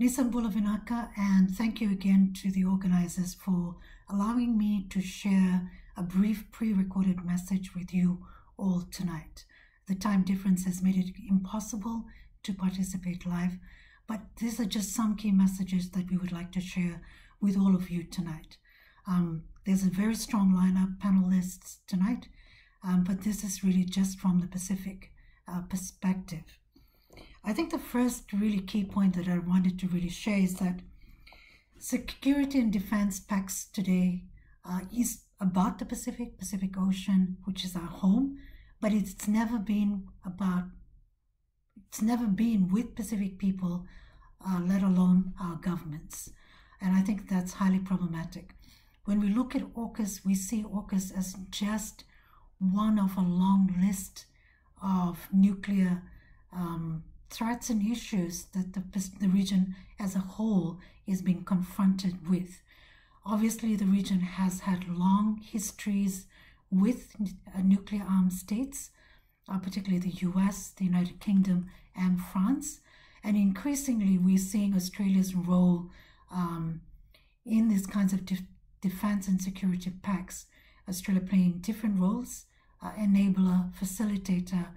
Nisan Bulavinaka, and thank you again to the organizers for allowing me to share a brief pre recorded message with you all tonight. The time difference has made it impossible to participate live, but these are just some key messages that we would like to share with all of you tonight. Um, there's a very strong lineup, of panelists tonight, um, but this is really just from the Pacific uh, perspective. I think the first really key point that I wanted to really share is that security and defense pacts today uh, is about the Pacific, Pacific Ocean, which is our home, but it's never been about, it's never been with Pacific people, uh, let alone our governments. And I think that's highly problematic. When we look at AUKUS, we see AUKUS as just one of a long list of nuclear um, threats and issues that the, the region as a whole is being confronted with. Obviously, the region has had long histories with nuclear armed states, uh, particularly the US, the United Kingdom, and France. And increasingly, we're seeing Australia's role um, in these kinds of de defense and security pacts. Australia playing different roles uh, enabler, facilitator,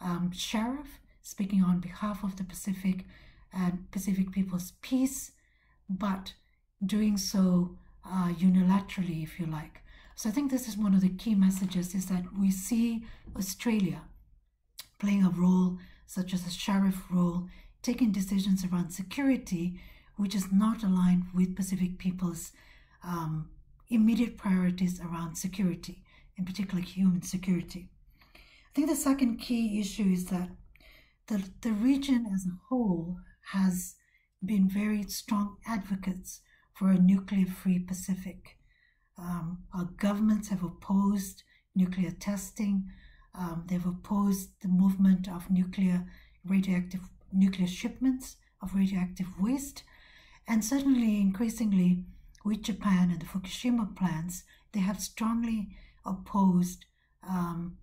um, sheriff, speaking on behalf of the Pacific and Pacific People's Peace, but doing so uh, unilaterally, if you like. So I think this is one of the key messages is that we see Australia playing a role such as a sheriff role, taking decisions around security, which is not aligned with Pacific people's um, immediate priorities around security, in particular human security. I think the second key issue is that the, the region as a whole has been very strong advocates for a nuclear free Pacific. Um, our governments have opposed nuclear testing. Um, they've opposed the movement of nuclear radioactive nuclear shipments of radioactive waste. And certainly, increasingly, with Japan and the Fukushima plants, they have strongly opposed um,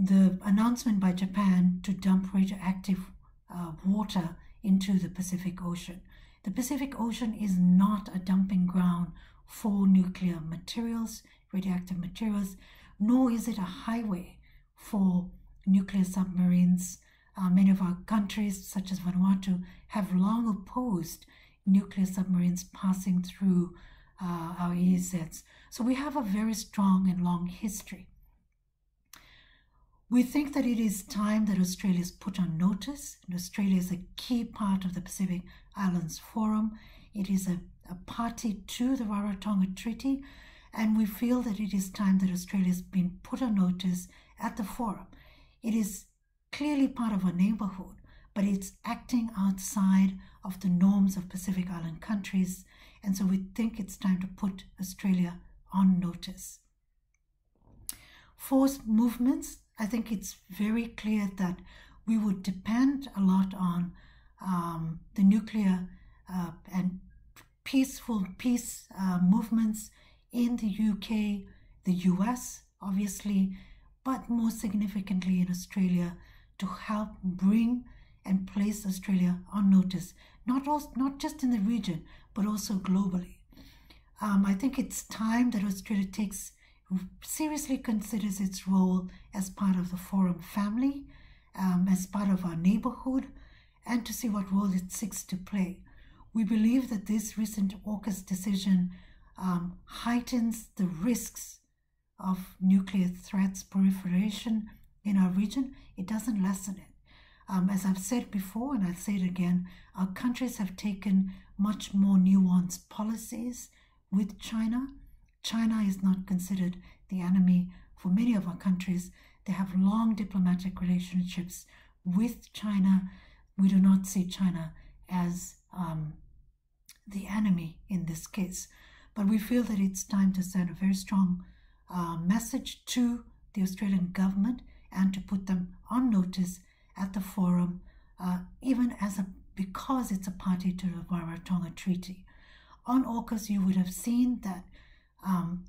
the announcement by Japan to dump radioactive uh, water into the Pacific Ocean. The Pacific Ocean is not a dumping ground for nuclear materials, radioactive materials, nor is it a highway for nuclear submarines. Uh, many of our countries, such as Vanuatu, have long opposed nuclear submarines passing through uh, our EEZs. So we have a very strong and long history. We think that it is time that Australia is put on notice, and Australia is a key part of the Pacific Islands Forum. It is a, a party to the Rarotonga Treaty, and we feel that it is time that Australia has been put on notice at the forum. It is clearly part of our neighborhood, but it's acting outside of the norms of Pacific Island countries, and so we think it's time to put Australia on notice. Forced movements I think it's very clear that we would depend a lot on um, the nuclear uh, and peaceful peace uh, movements in the UK, the US, obviously, but more significantly in Australia to help bring and place Australia on notice, not, also, not just in the region, but also globally. Um, I think it's time that Australia takes seriously considers its role as part of the forum family, um, as part of our neighborhood, and to see what role it seeks to play. We believe that this recent AUKUS decision um, heightens the risks of nuclear threats proliferation in our region. It doesn't lessen it. Um, as I've said before, and I'll say it again, our countries have taken much more nuanced policies with China China is not considered the enemy for many of our countries. They have long diplomatic relationships with China. We do not see China as um, the enemy in this case. But we feel that it's time to send a very strong uh, message to the Australian government and to put them on notice at the forum, uh, even as a because it's a party to the Rarotonga Treaty. On AUKUS, you would have seen that um,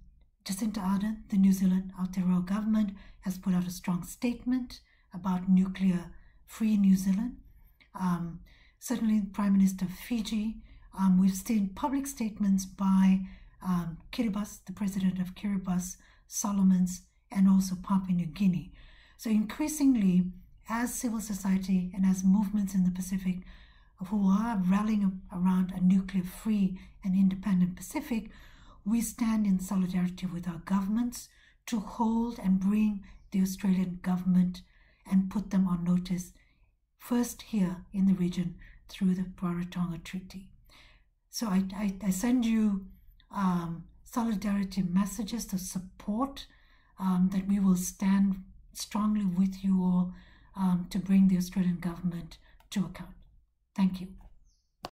Jacinda Ardern, the New Zealand Aotearoa government, has put out a strong statement about nuclear free New Zealand. Um, certainly Prime Minister of Fiji. Um, we've seen public statements by um, Kiribati, the president of Kiribati, Solomons, and also Papua New Guinea. So increasingly, as civil society and as movements in the Pacific who are rallying around a nuclear free and independent Pacific, we stand in solidarity with our governments to hold and bring the Australian government and put them on notice, first here in the region through the Rarotonga Treaty. So I, I, I send you um, solidarity messages to support um, that we will stand strongly with you all um, to bring the Australian government to account. Thank you.